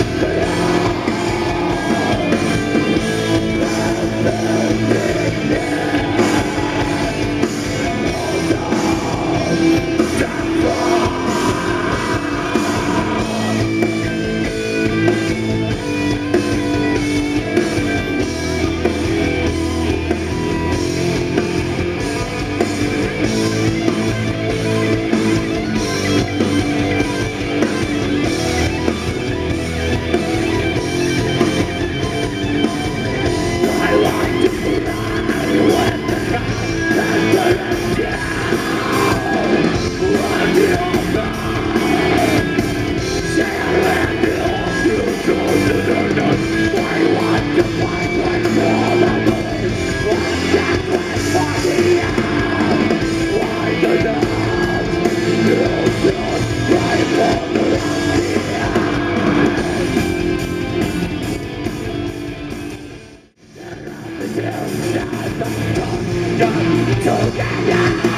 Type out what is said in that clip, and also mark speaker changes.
Speaker 1: Death. Yeah.